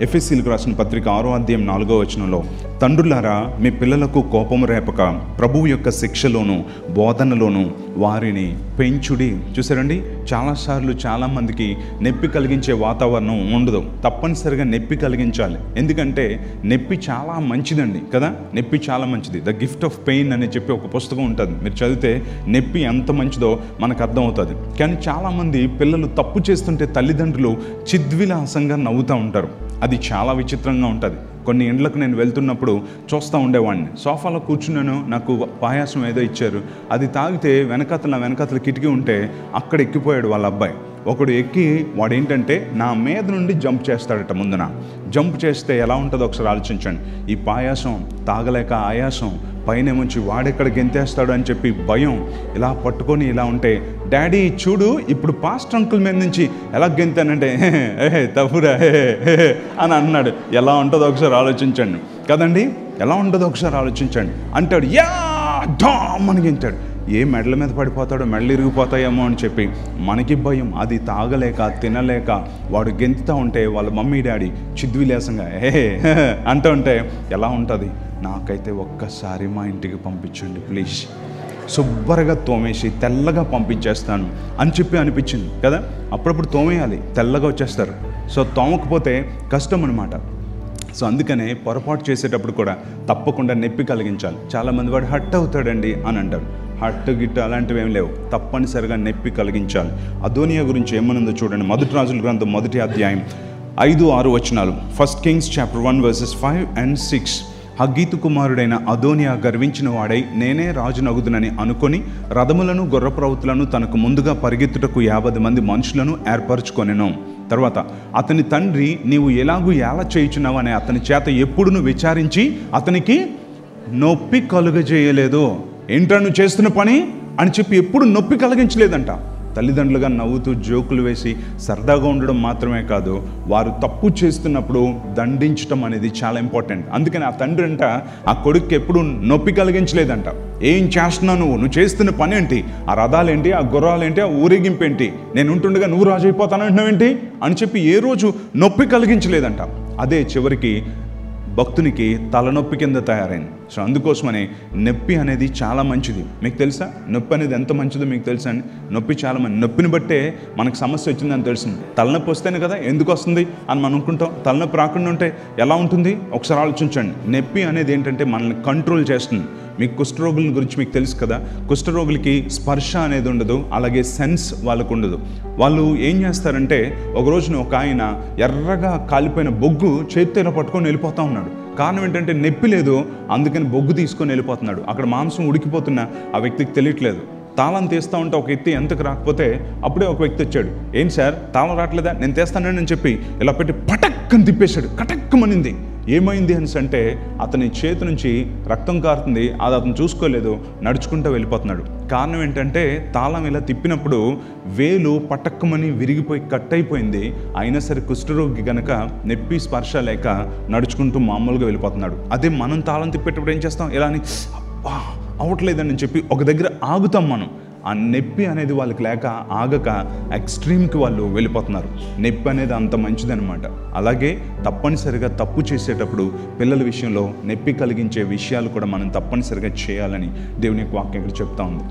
ఎఫ్ఎస్సీలకు రాసిన పత్రిక ఆరో అధ్యాయం నాలుగో వచనంలో తండ్రులారా మీ పిల్లలకు కోపం రేపక ప్రభువు యొక్క శిక్షలోను బోధనలోను వారిని పెంచుడి. చూసారండి చాలాసార్లు చాలామందికి నొప్పి కలిగించే వాతావరణం ఉండదు. తప్పనిసరిగా నొప్పి కలిగించాలి. ఎందుకంటే నొప్పి చాలా మంచిదండి కదా? నొప్పి చాలా మంచిది. ద గిఫ్ట్ ఆఫ్ పెయిన్ అని చెప్పి ఒక పుస్తకం ఉంటుంది. మీరు చదివితే నొప్పి ఎంత మంచిదో మనకు అర్థమవుతుంది. కానీ చాలామంది పిల్లలు తప్పు చేస్తుంటే తల్లిదండ్రులు చిద్విలాసంగా నవ్వుతూ ఉంటారు. అది చాలా విచిత్రంగా ఉంటుంది. కొన్ని ఇండ్లకు నేను వెళ్తున్నప్పుడు చూస్తూ ఉండేవాడిని. సోఫాలో కూర్చున్నాను నాకు పాయాసం ఏదో ఇచ్చారు. అది తాగితే వెనకతల వెనకతల కిటికీ ఉంటే అక్కడ ఎక్కిపోయాడు వాళ్ళ అబ్బాయి. ఒకడు ఎక్కి వాడు ఏంటంటే నా మీద నుండి జంప్ చేస్తాడట ముందున. జంప్ చేస్తే ఎలా ఉంటుందో ఒకసారి ఆలోచించండి. ఈ పాయాసం తాగలేక ఆయాసం పైన ఉంచి వాడెక్కడ గెంతేస్తాడు అని చెప్పి భయం ఇలా పట్టుకొని ఇలా ఉంటే డాడీ చూడు ఇప్పుడు పాస్ట్ అంకుల్ మీద నుంచి ఎలా గెంతానంటే ఏ తప్పురా హే" అని అన్నాడు. ఎలా ఉంటుందో ఒకసారి ఆలోచించండి. కదండి ఎలా ఉంటుందో ఒకసారి ఆలోచించండి. అంటాడు యా డామ్ అని గెంతాడు. ఏ మెడల మీద పడిపోతాడో మెడలు ఇరిగిపోతాయేమో అని చెప్పి మనకి భయం అది తాగలేక తినలేక వాడు గెంతుతూ ఉంటే వాళ్ళ మమ్మీ డాడీ చిద్విలాసంగా ఏ అంటూ ఉంటే ఎలా ఉంటుంది? నాకైతే ఒక్కసారి మా ఇంటికి పంపించండి ప్లీజ్. శుభ్రగా తోమేసి తెల్లగా పంపించేస్తాను అని చెప్పి అనిపించింది కదా? అప్పుడప్పుడు తోమేయాలి తెల్లగా వచ్చేస్తారు. సో తోమకపోతే కష్టం అనమాట సో అందుకనే పొరపాటు చేసేటప్పుడు కూడా తప్పకుండా నొప్పి కలిగించాలి. చాలామంది వాడు హట్ అవుతాడండి అని అంటారు. హట్ గిట్ట అలాంటివి ఏం లేవు. తప్పనిసరిగా నొప్పి కలిగించాలి. అదోనియా గురించి ఏమనుందో చూడండి. మొదటి రాజుల గ్రంథం మొదటి అధ్యాయం ఐదు ఆరు వచనాలు. First Kings chapter one verses five and six Haggith కుమారుడైన అదోనియా గర్వించిన వాడై నేనే రాజు నగుదునని అనుకొని రథములను గుర్రప్రవతులను తనకు ముందుగా పరిగెత్తుటకు యాభై మంది మనుషులను ఏర్పరచుకొనెను. తర్వాత అతని తండ్రి నీవు ఎలాగూ ఎలా చేయుచున్నావు అనే అతని చేత ఎప్పుడును విచారించి అతనికి నొప్పి కలుగజేయలేదు. ఏంట్రా నువ్వు చేస్తున్న పని? అని చెప్పి ఎప్పుడు నొప్పి కలిగించలేదంట. తల్లిదండ్రులుగా నవ్వుతూ జోకులు వేసి సరదాగా ఉండడం మాత్రమే కాదు వారు తప్పు చేస్తున్నప్పుడు దండించడం అనేది చాలా ఇంపార్టెంట్ అందుకని ఆ తండ్రి అంట ఆ కొడుక్కి ఎప్పుడు నొప్పి కలిగించలేదంట. ఏం చేస్తున్నావు నువ్వు? నువ్వు చేస్తున్న పని ఏంటి? ఆ రథాలేంటి? ఆ గుర్రాలేంటి? ఆ ఊరేగింపు ఏంటి నేను ఉంటుండగా నువ్వు రాజు అయిపోతానంటున్నావేంటి అని చెప్పి ఏ రోజు నొప్పి కలిగించలేదంట. అదే చివరికి భక్తునికి తలనొప్పి కింద తయారైంది. సో అందుకోసమనే నొప్పి అనేది చాలా మంచిది. మీకు తెలుసా? నొప్పి అనేది ఎంత మంచిదో మీకు తెలుసా అండి? నొప్పి చాలా మంది నొప్పిని బట్టే మనకు సమస్య వచ్చిందని తెలిసింది. తలనొప్పి వస్తేనే కదా ఎందుకు వస్తుంది అని మనం అనుకుంటాం. తలనొప్పి రాకుండా ఉంటే ఎలా ఉంటుంది? ఒకసారి ఆలోచించండి. నొప్పి అనేది ఏంటంటే మనల్ని కంట్రోల్ చేస్తుంది. మీకు కుష్ఠరోగుల గురించి మీకు తెలుసు కదా? కుష్ఠరోగులకి స్పర్శ అనేది ఉండదు అలాగే సెన్స్ వాళ్ళకు ఉండదు. వాళ్ళు ఏం చేస్తారంటే ఒక రోజున ఒక ఆయన ఎర్రగా కాలిపోయిన బొగ్గు చేతితో పట్టుకొని వెళ్ళిపోతా ఉన్నాడు. కారణం ఏంటంటే నొప్పి లేదు అందుకని బొగ్గు తీసుకొని వెళ్ళిపోతున్నాడు. అక్కడ మాంసం ఉడికిపోతున్న ఆ వ్యక్తికి తెలియట్లేదు. తాళం తీస్తా ఉంటే ఒక వ్యక్తి ఎంతకు రాకపోతే అప్పుడే ఒక వ్యక్తి వచ్చాడు. ఏం సార్ తాళం రావట్లేదా? నేను తీస్తానని అని చెప్పి ఇలా పెట్టి పటక్కని తిప్పేశాడు. కటక్కమనింది. ఏమైంది అని అంటే అతని చేతి నుంచి రక్తం కారుతుంది అది అతను చూసుకోలేదు నడుచుకుంటూ వెళ్ళిపోతున్నాడు. కారణం ఏంటంటే తాళం ఇలా తిప్పినప్పుడు వేలు పటక్కుమని విరిగిపోయి కట్ అయిపోయింది. అయినా సరే కుష్ఠరోగి గనక నొప్పి స్పర్శ లేక నడుచుకుంటూ మామూలుగా వెళ్ళిపోతున్నాడు. అదే మనం తాళం తిప్పేటప్పుడు ఏం చేస్తాం? ఇలా అని అవ్వట్లేదని చెప్పి ఒక దగ్గర ఆగుతాం మనం. ఆ నొప్పి అనేది వాళ్ళకి లేక ఆగక ఎక్స్ట్రీమ్కి వాళ్ళు వెళ్ళిపోతున్నారు. నొప్పి అనేది అంత మంచిదనమాట అలాగే తప్పనిసరిగా తప్పు చేసేటప్పుడు పిల్లల విషయంలో నొప్పి కలిగించే విషయాలు కూడా మనం తప్పనిసరిగా చేయాలని దేవుని యొక్క వాక్యం ఇక్కడ చెప్తా ఉంది.